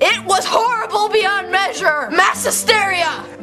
It was horrible beyond measure! Mass hysteria!